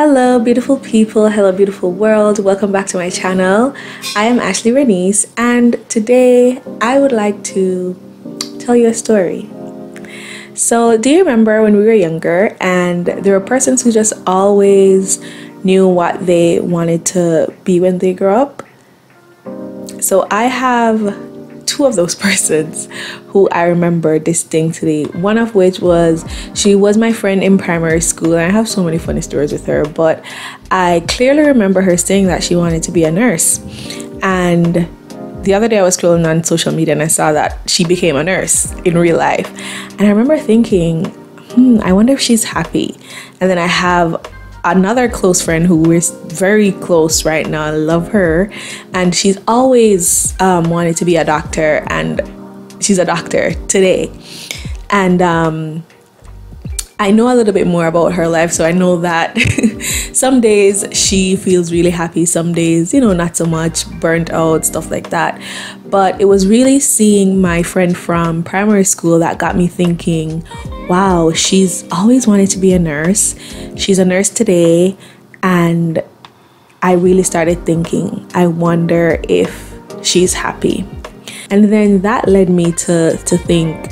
Hello, beautiful people. Hello, beautiful world. Welcome back to my channel. I am Ashlee Renise, and today I would like to tell you a story. So, do you remember when we were younger and there were persons who just always knew what they wanted to be when they grow up? So, I have two of those persons who I remember distinctly. One of which was she was my friend in primary school, and I have so many funny stories with her. But I clearly remember her saying that she wanted to be a nurse. And the other day I was scrolling on social media and I saw that she became a nurse in real life. And I remember thinking, hmm, I wonder if she's happy. And then I have another close friend who we're very close right now. I love her, and she's always um, wanted to be a doctor, and she's a doctor today. And um, I know a little bit more about her life, so I know that some days she feels really happy, some days, you know, not so much, burnt out, stuff like that. But it was really seeing my friend from primary school that got me thinking, wow, she's always wanted to be a nurse. She's a nurse today. And I really started thinking, I wonder if she's happy. And then that led me to, to think,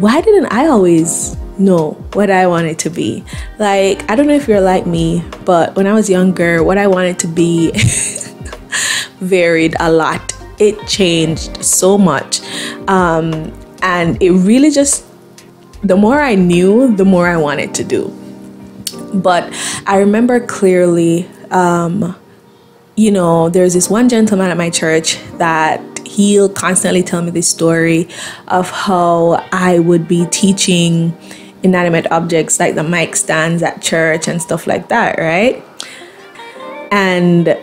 why didn't I always know what I wanted to be? Like, I don't know if you're like me, but when I was younger, what I wanted to be varied a lot. It changed so much. Um, and it really just the more I knew, the more I wanted to do. But I remember clearly, um, you know, there's this one gentleman at my church that he'll constantly tell me this story of how I would be teaching inanimate objects like the mic stands at church and stuff like that, right? And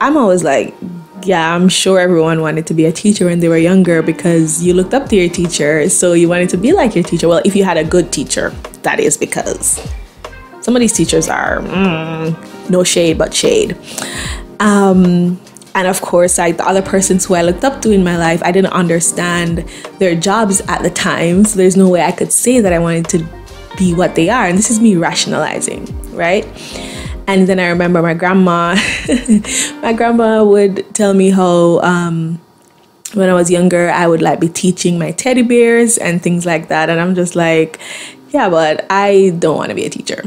I'm always like, yeah, I'm sure everyone wanted to be a teacher when they were younger because you looked up to your teacher, so you wanted to be like your teacher. Well, if you had a good teacher, that is because some of these teachers are mm, no shade but shade. Um, and of course, like the other persons who I looked up to in my life, I didn't understand their jobs at the time, so there's no way I could say that I wanted to be what they are. And this is me rationalizing, right? And then I remember my grandma, my grandma would tell me how um, when I was younger, I would like be teaching my teddy bears and things like that. And I'm just like, yeah, but I don't want to be a teacher.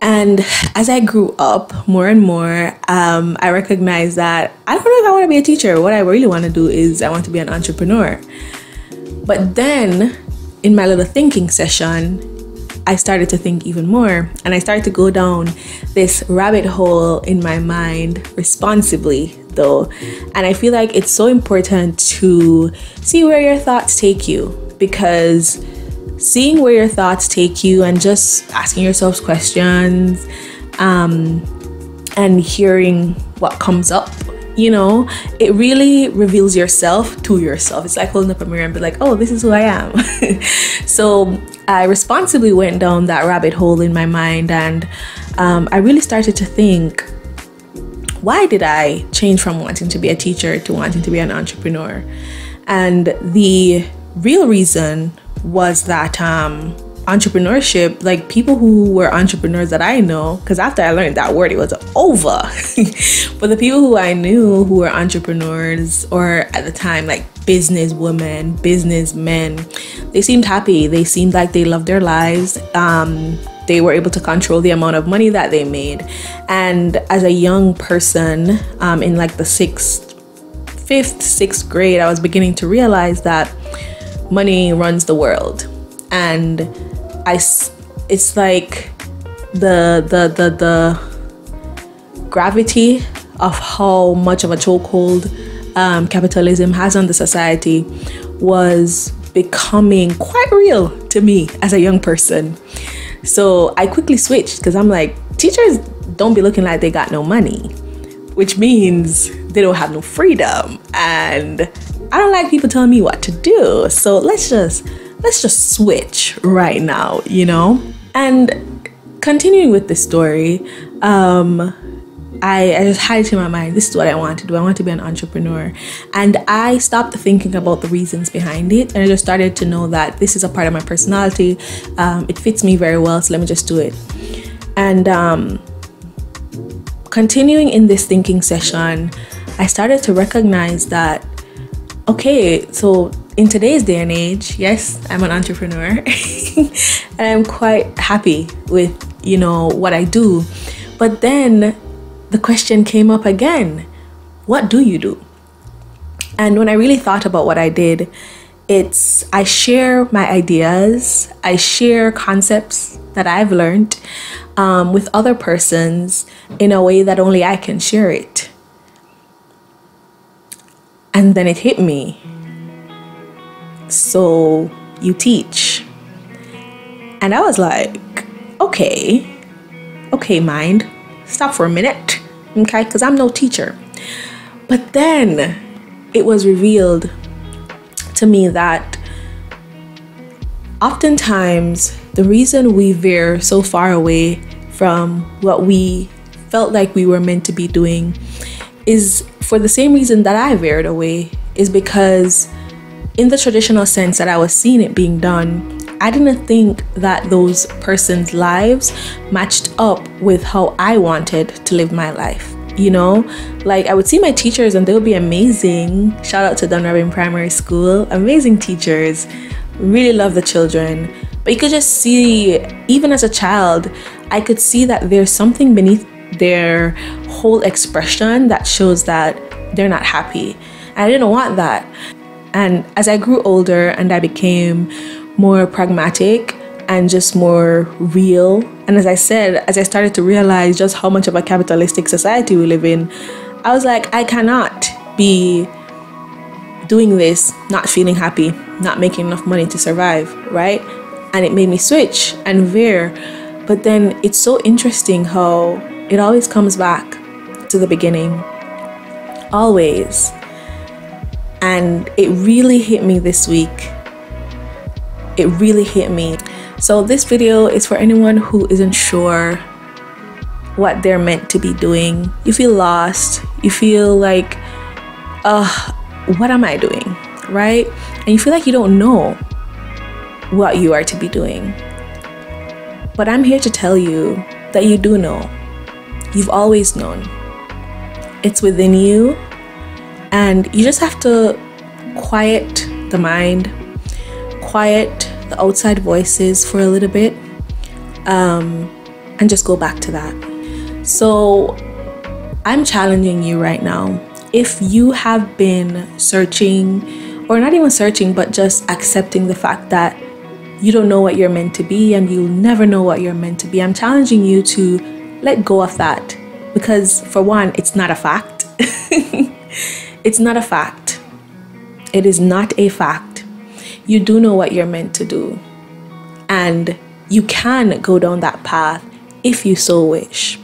And as I grew up more and more, um, I recognized that I don't know if I want to be a teacher. What I really want to do is I want to be an entrepreneur. But then in my little thinking session, I started to think even more and I started to go down this rabbit hole in my mind responsibly though. And I feel like it's so important to see where your thoughts take you because seeing where your thoughts take you and just asking yourselves questions um, and hearing what comes up you know, it really reveals yourself to yourself. It's like holding up a mirror and be like, oh, this is who I am. so I responsibly went down that rabbit hole in my mind and um, I really started to think, why did I change from wanting to be a teacher to wanting to be an entrepreneur? And the real reason was that um, entrepreneurship, like people who were entrepreneurs that I know, because after I learned that word, it was over. but the people who I knew who were entrepreneurs or at the time, like business women, businessmen, they seemed happy. They seemed like they loved their lives. Um, they were able to control the amount of money that they made. And as a young person um, in like the sixth, fifth, sixth grade, I was beginning to realize that money runs the world. And I, it's like the the the the gravity of how much of a chokehold um, capitalism has on the society was becoming quite real to me as a young person. So I quickly switched because I'm like, teachers don't be looking like they got no money, which means they don't have no freedom. And I don't like people telling me what to do. So let's just let's just switch right now, you know? And continuing with the story, um, I, I just had it in my mind this is what I want to do. I want to be an entrepreneur. And I stopped thinking about the reasons behind it. And I just started to know that this is a part of my personality. Um, it fits me very well. So let me just do it. And um, continuing in this thinking session, I started to recognize that, okay, so in today's day and age, yes, I'm an entrepreneur and I'm quite happy with, you know, what I do. But then the question came up again what do you do? And when I really thought about what I did, it's I share my ideas, I share concepts that I've learned um, with other persons in a way that only I can share it. And then it hit me. So you teach. And I was like, okay, okay, mind, stop for a minute, okay, because I'm no teacher. But then it was revealed to me that oftentimes the reason we veer so far away from what we felt like we were meant to be doing is for the same reason that I veered away, is because in the traditional sense that I was seeing it being done, I didn't think that those persons' lives matched up with how I wanted to live my life you know? Like i would see my teachers and they would be amazing. Shout out to Dunrobin primary school. Amazing teachers. Really love the children. But you could just see even as a child i could see that there's something beneath their whole expression that shows that they're not happy and i didn't want that and as i grew older and i became more pragmatic and just more real. And as I said, as I started to realize just how much of a capitalistic society we live in, I was like, I cannot be doing this, not feeling happy, not making enough money to survive, right? And it made me switch and veer. But then it's so interesting how it always comes back to the beginning. Always. And it really hit me this week. It really hit me so this video is for anyone who isn't sure what they're meant to be doing. You feel lost. You feel like, uh, what am I doing? Right? And you feel like you don't know what you are to be doing. But I'm here to tell you that you do know. You've always known. It's within you. And you just have to quiet the mind, quiet the outside voices for a little bit um, and just go back to that. So I'm challenging you right now. If you have been searching, or not even searching, but just accepting the fact that you don't know what you're meant to be and you'll never know what you're meant to be, I'm challenging you to let go of that. Because, for one, it's not a fact. it's not a fact. It is not a fact you do know what you're meant to do. And you can go down that path if you so wish.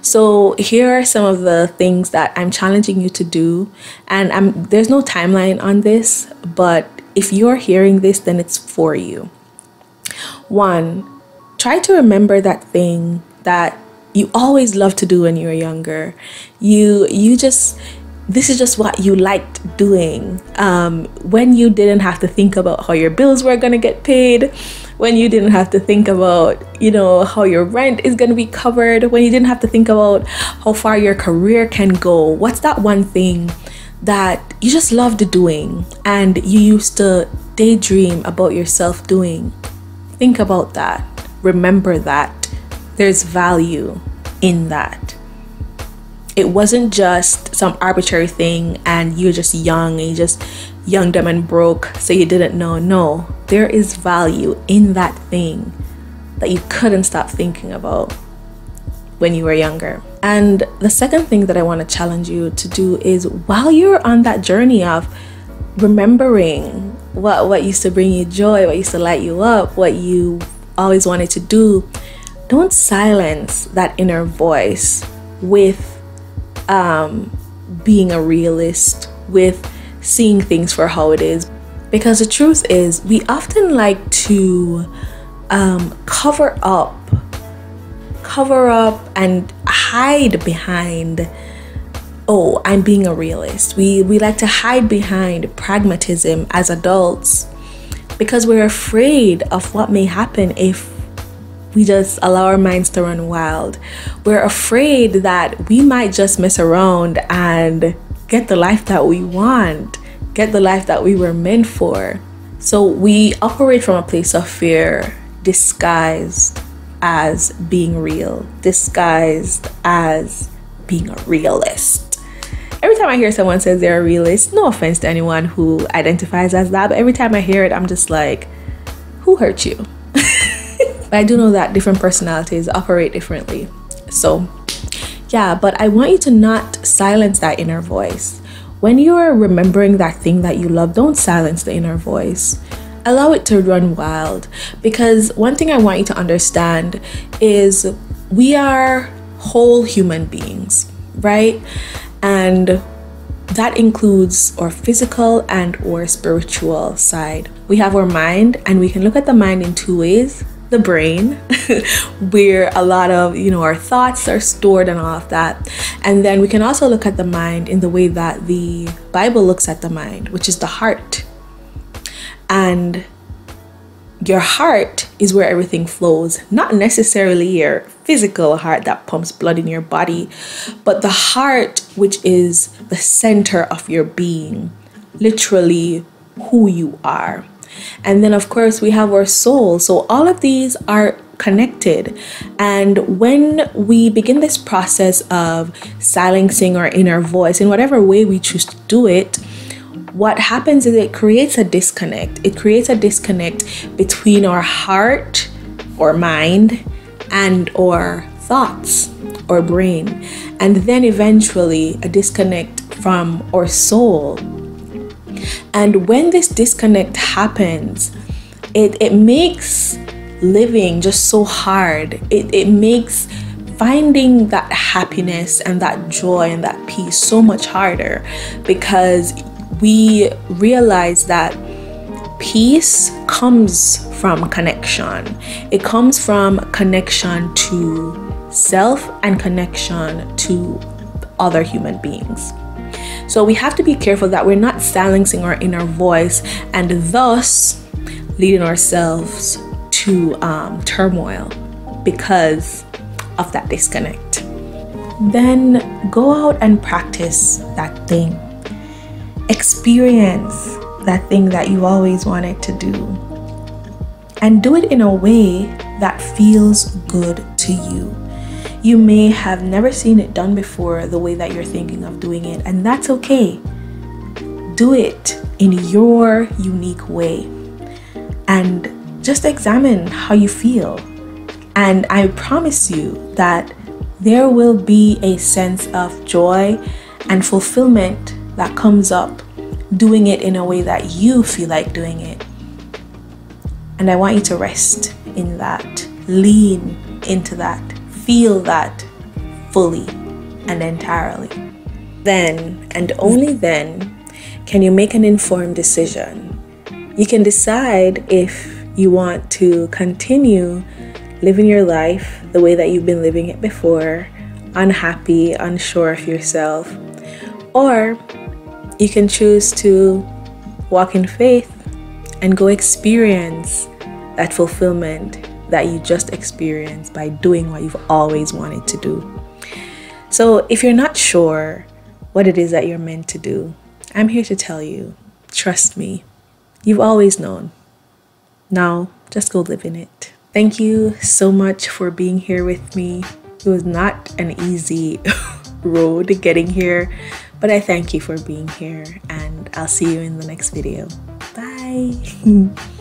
So here are some of the things that I'm challenging you to do. And I'm, there's no timeline on this, but if you're hearing this, then it's for you. One, try to remember that thing that you always loved to do when you were younger. You you just this is just what you liked doing. Um, when you didn't have to think about how your bills were going to get paid when you didn't have to think about you know how your rent is going to be covered when you didn't have to think about how far your career can go what's that one thing that you just loved doing and you used to daydream about yourself doing? Think about that. Remember that there's value in that it wasn't just some arbitrary thing and you're just young and you just young, dumb, and broke, so you didn't know. No, there is value in that thing that you couldn't stop thinking about when you were younger. And the second thing that I want to challenge you to do is while you're on that journey of remembering what what used to bring you joy, what used to light you up, what you always wanted to do, don't silence that inner voice with um, being a realist, with seeing things for how it is. Because the truth is, we often like to um, cover up, cover up and hide behind, oh, I'm being a realist. We, we like to hide behind pragmatism as adults because we're afraid of what may happen if We just allow our minds to run wild. We're afraid that we might just mess around and get the life that we want, get the life that we were meant for. So we operate from a place of fear disguised as being real, disguised as being a realist. Every time I hear someone says they're a realist, no offense to anyone who identifies as that, but every time I hear it, I'm just like, who hurt you? But I do know that different personalities operate differently. So, yeah, but I want you to not silence that inner voice. When you are remembering that thing that you love, don't silence the inner voice allow it to run wild because one thing I want you to understand is we are whole human beings, right? And that includes our physical and or spiritual side. We have our mind and we can look at the mind in two ways. The brain, where a lot of you know our thoughts are stored and all of that. And then we can also look at the mind in the way that the Bible looks at the mind, which is the heart and your heart is where everything flows, not necessarily your physical heart that pumps blood in your body, but the heart, which is the center of your being, literally who you are. And then, of course, we have our soul. So, all of these are connected. And when we begin this process of silencing our inner voice in whatever way we choose to do it, what happens is it creates a disconnect. It creates a disconnect between our heart or mind and our thoughts or brain. And then eventually a disconnect from our soul. And when this disconnect happens, it, it makes living just so hard. It, it makes finding that happiness and that joy and that peace so much harder because we realize that peace comes from connection. It comes from connection to self and connection to other human beings. So we have to be careful that we're not silencing our inner voice and thus leading ourselves to um, turmoil because of that disconnect. Then go out and practice that thing experience that thing that you always wanted to do. And do it in a way that feels good to you. You may have never seen it done before the way that you're thinking of doing it, and that's okay. Do it in your unique way and just examine how you feel. And I promise you that there will be a sense of joy and fulfillment that comes up doing it in a way that you feel like doing it. And I want you to rest in that, lean into that, feel that fully and entirely. Then, and only then, can you make an informed decision. You can decide if you want to continue living your life the way that you've been living it before, unhappy, unsure of yourself, or you can choose to walk in faith and go experience that fulfillment that you just experienced by doing what you've always wanted to do. So, if you're not sure what it is that you're meant to do, I'm here to tell you trust me, you've always known. Now, just go live in it. Thank you so much for being here with me. It was not an easy road getting here, but I thank you for being here and I'll see you in the next video. Bye.